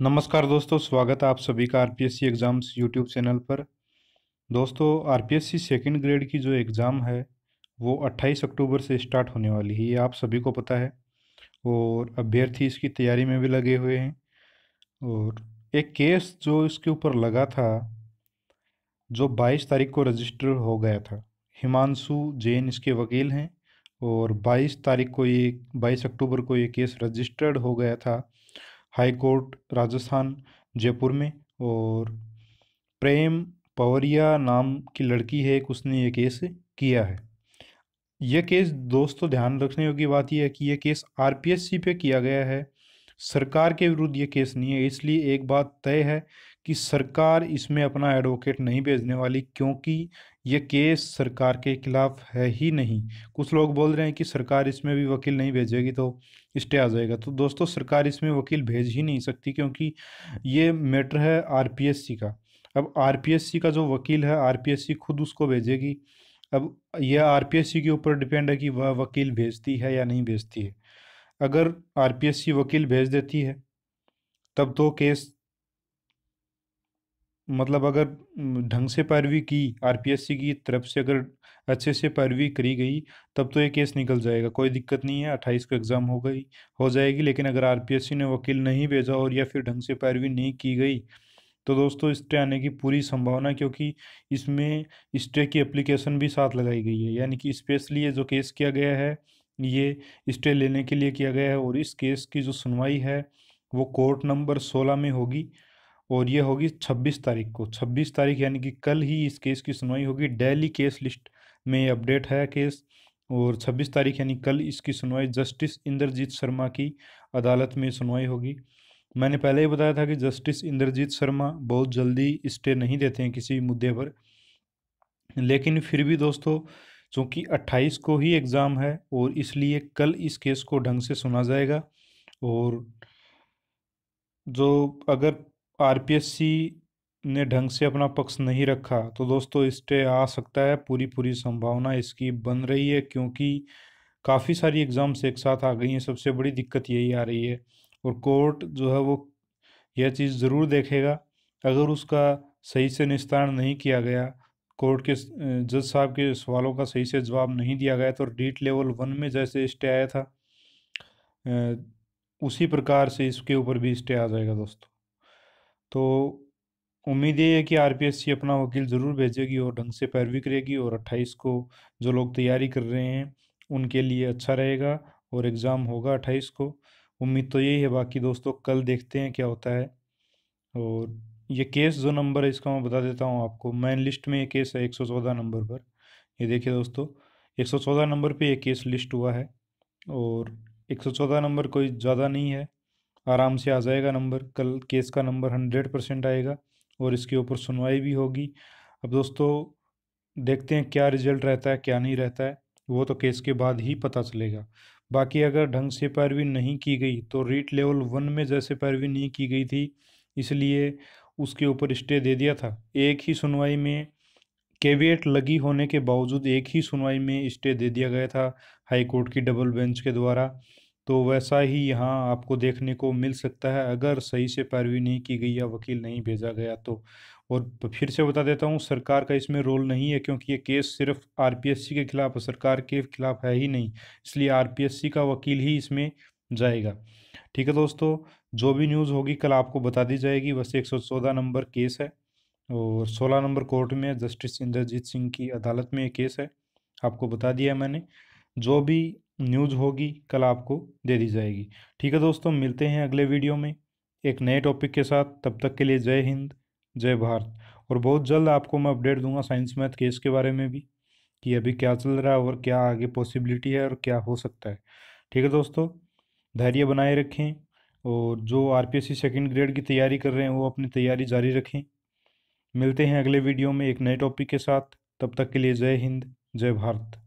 नमस्कार दोस्तों, स्वागत है आप सभी का आरपीएससी एग्ज़ाम्स यूट्यूब चैनल पर। दोस्तों आरपीएससी सेकंड ग्रेड की जो एग्ज़ाम है, वो 28 अक्टूबर से स्टार्ट होने वाली है, ये आप सभी को पता है। और अभ्यर्थी इसकी तैयारी में भी लगे हुए हैं। और एक केस जो इसके ऊपर लगा था, जो 22 तारीख को रजिस्टर हो गया था, हिमांशु जैन इसके वकील हैं। और 22 तारीख को ये 22 अक्टूबर को ये केस रजिस्टर्ड हो गया था। हाई कोर्ट राजस्थान, जयपुर में और प्रेम पवरिया नाम की लड़की है, एक उसने ये केस किया है। यह केस दोस्तों ध्यान रखने योग्य बात यह है कि यह केस आरपीएससी पे किया गया है। सरकार के विरुद्ध ये केस नहीं है, इसलिए एक बात तय है कि सरकार इसमें अपना एडवोकेट नहीं भेजने वाली, क्योंकि ये केस सरकार के खिलाफ है ही नहीं। कुछ लोग बोल रहे हैं कि सरकार इसमें भी वकील नहीं भेजेगी तो स्टे आ जाएगा। तो दोस्तों, सरकार इसमें वकील भेज ही नहीं सकती क्योंकि ये मैटर है आरपीएससी का। अब आरपीएससी का जो वकील है आरपीएससी खुद उसको भेजेगी। अब यह आरपीएससी के ऊपर डिपेंड है कि वह वकील भेजती है या नहीं भेजती है। अगर आरपीएससी वकील भेज देती है, तब तो केस मतलब अगर ढंग से पैरवी की आरपीएससी की तरफ़ से अगर अच्छे से पैरवी करी गई, तब तो ये केस निकल जाएगा। कोई दिक्कत नहीं है, अट्ठाईस को एग्ज़ाम हो गई, हो जाएगी, लेकिन अगर आरपीएससी ने वकील नहीं भेजा और या फिर ढंग से पैरवी नहीं की गई तो दोस्तों स्टे आने की पूरी संभावना क्योंकि इसमें स्टे की एप्लीकेशन भी साथ लगाई गई है। यानी कि स्पेशली ये जो केस किया गया है, ये स्टे लेने के लिए किया गया है और इस केस की जो सुनवाई है, वो कोर्ट नंबर सोलह में होगी। और ये होगी छब्बीस तारीख को। छब्बीस तारीख यानी कि कल ही इस केस की सुनवाई होगी। डेली केस लिस्ट में अपडेट है केस। और छब्बीस तारीख यानी कल इसकी सुनवाई जस्टिस इंद्रजीत शर्मा की अदालत में सुनवाई होगी। मैंने पहले ही बताया था कि जस्टिस इंद्रजीत शर्मा बहुत जल्दी स्टे नहीं देते हैं किसी मुद्दे पर। लेकिन फिर भी दोस्तों, चूँकि 28 को ही एग्ज़ाम है और इसलिए कल इस केस को ढंग से सुना जाएगा। और जो अगर आरपीएससी ने ढंग से अपना पक्ष नहीं रखा तो दोस्तों स्टे आ सकता है पूरी पूरी संभावना इसकी बन रही है, क्योंकि काफ़ी सारी एग्ज़ाम्स एक साथ आ गई हैं। सबसे बड़ी दिक्कत यही आ रही है और कोर्ट जो है वो यह चीज़ ज़रूर देखेगा। अगर उसका सही से निस्तारण नहीं किया गया, कोर्ट के जज साहब के सवालों का सही से जवाब नहीं दिया गया तो डीट लेवल वन में जैसे स्टे आया था उसी प्रकार से इसके ऊपर भी स्टे आ जाएगा दोस्तों। तो उम्मीद ये है कि आरपीएससी अपना वकील ज़रूर भेजेगी और ढंग से पैरवी करेगी और अट्ठाईस को जो लोग तैयारी कर रहे हैं, उनके लिए अच्छा रहेगा और एग्ज़ाम होगा अट्ठाईस को। उम्मीद तो यही है, बाकी दोस्तों कल देखते हैं क्या होता है। और ये केस जो नंबर है, इसका मैं बता देता हूँ आपको। मैन लिस्ट में ये केस है एक सौ चौदह नंबर पर। ये देखिए दोस्तों, एक सौ चौदह नंबर पर ये केस लिस्ट हुआ है और एक सौ चौदह नंबर कोई ज़्यादा नहीं है। आराम से आ जाएगा नंबर, कल केस का नंबर हंड्रेड परसेंट आएगा और इसके ऊपर सुनवाई भी होगी। अब दोस्तों, देखते हैं क्या रिज़ल्ट रहता है, क्या नहीं रहता है, वो तो केस के बाद ही पता चलेगा। बाकी अगर ढंग से पैरवी नहीं की गई तो रीट लेवल वन में जैसे पैरवी नहीं की गई थी, इसलिए उसके ऊपर स्टे दे दिया था। एक ही सुनवाई में केवियट लगी होने के बावजूद एक ही सुनवाई में स्टे दे दिया गया था हाई कोर्ट की डबल बेंच के द्वारा। तो वैसा ही यहाँ आपको देखने को मिल सकता है, अगर सही से पैरवी नहीं की गई या वकील नहीं भेजा गया तो। और फिर से बता देता हूँ, सरकार का इसमें रोल नहीं है क्योंकि ये केस सिर्फ़ आरपीएससी के खिलाफ सरकार के खिलाफ है ही नहीं, इसलिए आरपीएससी का वकील ही इसमें जाएगा। ठीक है दोस्तों, जो भी न्यूज़ होगी कल आपको बता दी जाएगी वैसे एक सौ चौदह नंबर केस है और 16 नंबर कोर्ट में जस्टिस इंद्रजीत सिंह की अदालत में ये केस है, आपको बता दिया मैंने। जो भी न्यूज़ होगी, कल आपको दे दी जाएगी। ठीक है दोस्तों, मिलते हैं अगले वीडियो में एक नए टॉपिक के साथ। तब तक के लिए जय हिंद, जय भारत। और बहुत जल्द आपको मैं अपडेट दूँगा साइंस मैथ केस के बारे में भी, कि अभी क्या चल रहा है और क्या आगे पॉसिबिलिटी है और क्या हो सकता है। ठीक है दोस्तों, धैर्य बनाए रखें और जो आर पी सेकेंड ग्रेड की तैयारी कर रहे हैं वो अपनी तैयारी जारी रखें। मिलते हैं अगले वीडियो में एक नए टॉपिक के साथ। तब तक के लिए जय हिंद, जय भारत।